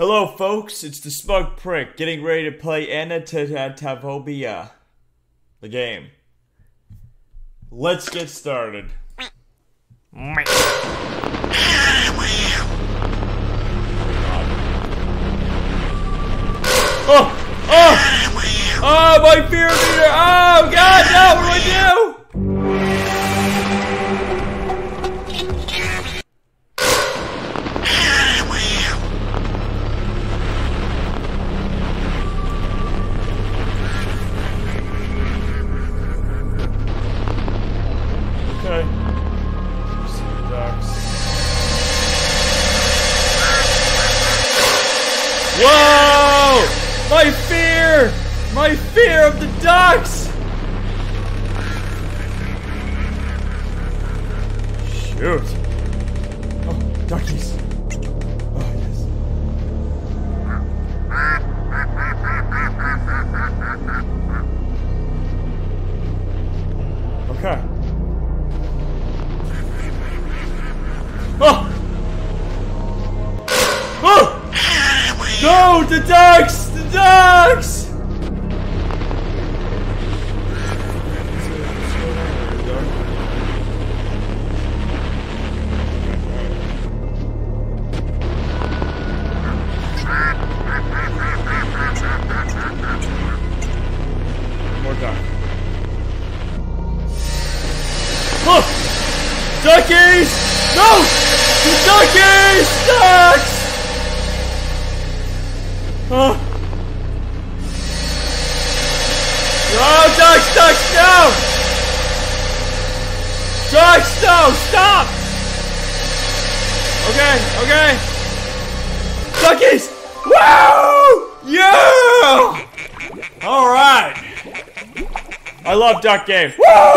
Hello, folks. It's the Smug Prick getting ready to play Anatidaephobia, the game. Let's get started. Oh! Oh! Oh, my fear meter! Oh, God, no! What do I do? Whoa! My fear! My fear of the ducks! Shoot. Oh, duckies. Oh, yes. Okay. Oh! The ducks! The ducks! More duck. Oh! Duckies! No! The duckies! Ducks! Ducks, no! Ducks, no! Stop! Okay, okay. Duckies! Woo! Yeah! Alright. I love duck games. Woo!